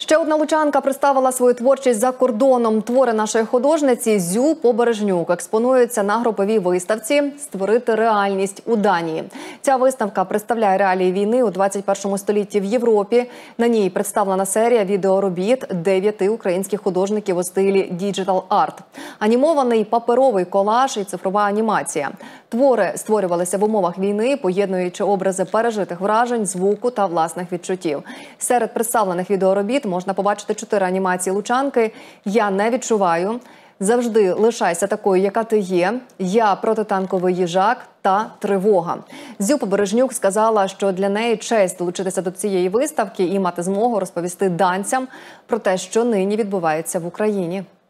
Ще одна лучанка представила свою творчість за кордоном. Твори нашої художниці Зю Побережнюк експонуються на груповій виставці Створити реальність у Данії. Ця виставка представляє реалії війни у 21 столітті в Європі. На ній представлена серія відеоробіт дев'яти українських художників у стилі діджитал арт, анімований паперовий колаж і цифрова анімація. Твори створювалися в умовах війни, поєднуючи образи пережитих вражень, звуку та власних відчуттів. Серед представлених відеоробіт можна побачити чотири анімації лучанки. Я не відчуваю. Завжди лишайся такою, яка ти є. Я протитанковий їжак та тривога. Зюпа Бережнюк сказала, що для неї честь долучитися до цієї виставки і мати змогу розповісти данцям про те, що нині відбувається в Україні.